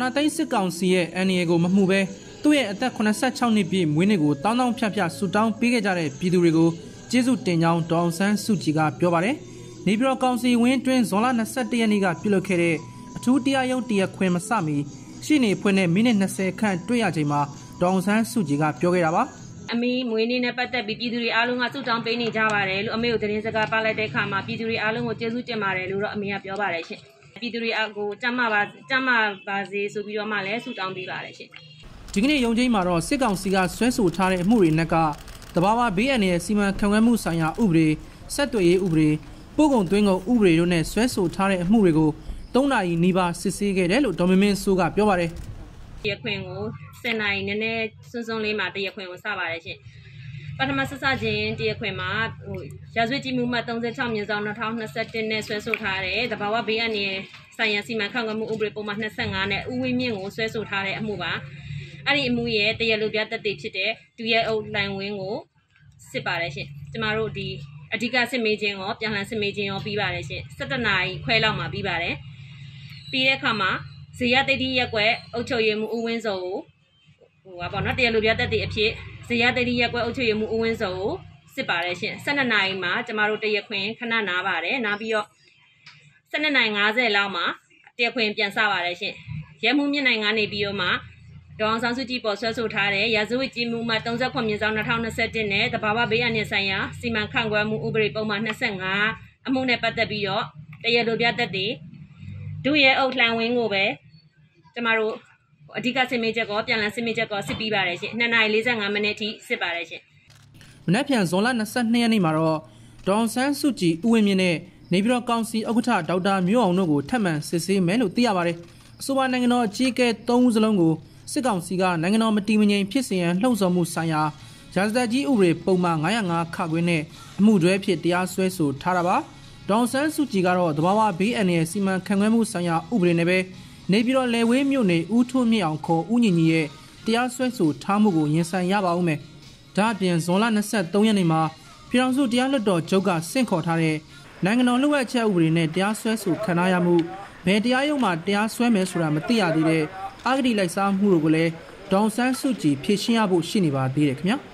နာသိန်းစစ်ကောင်စီရဲ့ NA ကိုမမှုပဲသူ့ရဲ့အသက်86နှစ်ပြည့်မွေးနေ့ကိုတောင်းတောင်းဖြတ်ဖြတ်ဆူတောင်းပေးခဲ့ကြတဲ့ပြည်သူတွေကိုကျေးဇူးတင်ကြောင်းဒေါအောင်ဆန်းစုကြည်ကပြောပါတယ်။နေပြည်တော်ကောင်စီဝင်းတွင်ဇွန်လ22ရက်နေ့ကပြုလုပ်ခဲ့တဲ့အထူးတရားရုံးတရားခွင်မစမီရှင်းနေဖွင့်တဲ့မိနစ်20ခန့်တွေ့ရချိန်မှာဒေါအောင်ဆန်းစုကြည်ကပြောခဲ့တာပါ။အမေမွေးနေ့နဲ့ပတ်သက်ပြီးပြည်သူတွေအားလုံးကဆုတောင်းပေးနေကြပါတယ်လို့အမေကိုသတင်းစကားပါလိုက်တဲ့အခါမှာပြည်သူတွေအားလုံးကိုကျေးဇူးတင်ပါတယ်လို့တော့အမေကပြောပါတယ်ရှင်။ ပြည်သူတွေအကိုကြမ်းမပါကြမ်းမပါစေဆိုပြီးတော့မှလည်းဆုတောင်းပေးပါတယ်ရှင်ဒီကနေ့ရုံချင်းမှာတော့စစ်ကောင်စီကဆွဲဆိုထားတဲ့အမှုတွေနဲ့ကတဘာဝဘေးအန္တရာယ်စီမံခန့်ခွဲမှုဆိုင်ရာဥပဒေဆက်သွယ်ရေးဥပဒေပို့ကုန်သွင်းကုန်ဥပဒေတို့နဲ့ဆွဲဆိုထားတဲ့အမှုတွေကို၃နာရီနီးပါးစစ်ဆေးခဲ့တယ်လို့ဒေါ်မင်းမင်းစိုးကပြောပါတယ်ရခွင်ကို10နာရီနည်းနည်းစွန်းစွန်းလေးမှာတရခွင်ကိုစပါတယ်ရှင် ပထမဆဆချင်းတရားခွင်မှာဟိုရာဇဝတ်ကြီးမှုမှ36မြင်းဆောင်2021နဲ့ဆွဲဆိုထားတဲ့တဘာဝဘေးအန္တရာယ်ဆိုင်ရာစီမံခန့်ခွဲမှုဥပဒေပုံမှန်25နဲ့ဥဝင်းမြင့်ကိုဆွဲဆိုထားတဲ့အမှုပါအဲ့ဒီအမှုရဲ့တရားလိုပြသက်သေဖြစ်တဲ့ဒူရဲအုပ်လိုင်ဝင်းကိုစစ်ပါတယ်ရှင်ကျမတို့ဒီအဓိကစစ်မေးခြင်းရောပြန်လှန်စစ်မေးခြင်းရောပြီးပါတယ်ရှင်17နာရီခွဲလောက်မှာပြီးပါတယ်ပြီးတဲ့အခါမှာဇေယတိတိရက်ွက်အုတ်ချုပ်ရည်မှုဦးဝင်းစောကို ဟိုပါပေါ့နော်တရားလိုပြသက်သေအဖြစ်ဇေယတတိရက်ကွက်အုပ်ချုပ်ရေးမှုဦးဝင်းစောကိုစစ်ပါတယ်ရှင်12နာရီမှာကျမတို့တရက်ခွင်ခဏနားပါတယ်နားပြီးတော့12နာရီ50လောက်မှာတရက်ခွင်ပြန်စပါတယ်ရှင်ရဲမှုမြင့်နိုင်ကနေပြီးတော့မှဒေါအောင်ဆန်းစုကြည်ပေါ်ဆွဲဆိုထားတဲ့ရာဇဝတ်ကြီးမှုမှ39မြင်းဆောင်2021နဲ့တဘာဝဘေးအန္တရာယ်ဆိုင်ရာစီမံခန့်ခွဲမှုဥပဒေပုံမှန်25အမှုနဲ့ပတ်သက်ပြီးတော့တရလိုပြသက်တည်ဒုရဲအုပ်လှန်ဝင်းကိုပဲကျမတို့ အဓိကစစ်မေးချက်ကောပြန်လည်စစ်မေးချက်ကောစစ်ပြီးပါတယ်ရှင်2နာရီ45မိနစ်ထိစစ်ပါတယ်ရှင်မနက်ဖြန်ဇွန်လ22ရက်နေ့မှာတော့ဒေါန်ဆန်းစုကြည်ဥဝင်းမြင့်နဲ့နေပြည်တော်ကောင်စီဥက္ကဋ္ဌဒေါက်တာမျိုးအောင်တို့ကိုထပ်မံစစ်ဆေးမယ်လို့သိရပါတယ်အဆိုပါနိုင်ငံတော်အကြီးအကဲ၃ဦးစလုံးကိုစစ်ကောင်စီကနိုင်ငံတော်မတည်မငြိမ်ဖြစ်စေရန်လှုံ့ဆော်မှုဆိုင်ရာရာဇသကြီးဥပဒေပုံမှန်905ခခွင်းနဲ့အမှုတွဲဖြစ်တရားစွဲဆိုထားတာပါဒေါန်ဆန်းစုကြည်ကတော့တဘာဝဘေးအန္တရာယ်စီမံခန့်ခွဲမှုဆိုင်ရာဥပဒေနဲ့ပဲ နေပြည်တော်လယ်ဝေးမြို့နယ်ဦးထွန်းမြင့်အောင်ခေါ်ဦးညီညီရဲ့တရားစွဲဆိုထားမှုကိုရင်ဆိုင်ရပါဦးမယ်။ဒါ့အပြင်ဇွန်လ23ရက်နေ့မှာပြည်တော်စုတရားလွှတ်တော်ချုပ်ကဆင့်ခေါ်ထားတဲ့နိုင်ငံတော်လူ့ဝှက်ချက်ဥပဒေနဲ့တရားစွဲဆိုခံရမှုဘယ်တရားရုံးမှာတရားစွဲမယ်ဆိုတာမသိရသေးတဲ့အဂတိလိုက်စားမှုတို့ကိုလည်းဒေါန်ဆန်းစုကြည်ဖြေရှင်းရဖို့ရှိနေပါသေးတယ်ခင်ဗျာ။